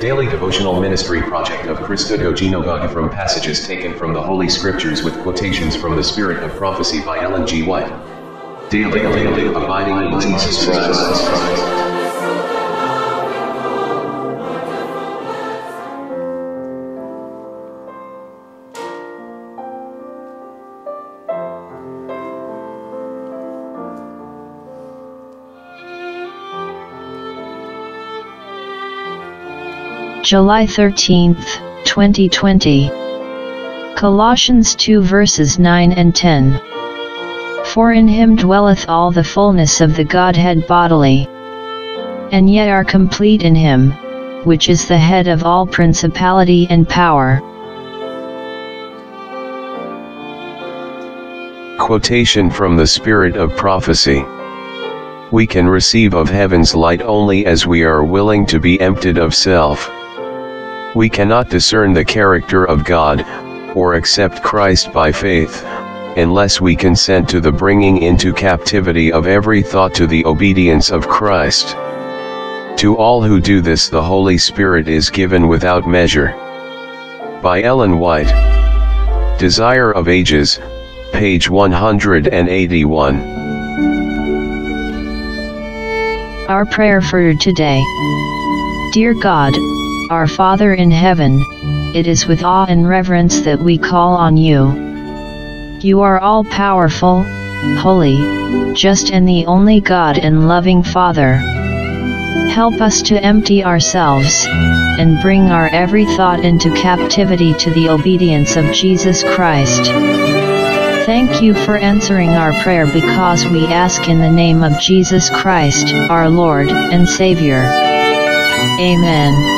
daily devotional ministry project of Cristuto Genobaga from passages taken from the Holy Scriptures with quotations from the Spirit of Prophecy by Ellen G. White. Daily, daily, abiding in Jesus Christ. July 13, 2020. Colossians 2 verses 9 and 10. For in him dwelleth all the fullness of the Godhead bodily. And yet are complete in him, which is the head of all principality and power. Quotation from the Spirit of Prophecy. We can receive of heaven's light only as we are willing to be emptied of self. We cannot discern the character of God, or accept Christ by faith, unless we consent to the bringing into captivity of every thought to the obedience of Christ. To all who do this the Holy Spirit is given without measure. By Ellen White. Desire of Ages, page 181. Our prayer for today. Dear God, our Father in heaven, it is with awe and reverence that we call on you. You are all powerful, holy, just and the only God and loving Father. Help us to empty ourselves, and bring our every thought into captivity to the obedience of Jesus Christ. Thank you for answering our prayer because we ask in the name of Jesus Christ, our Lord and Savior. Amen.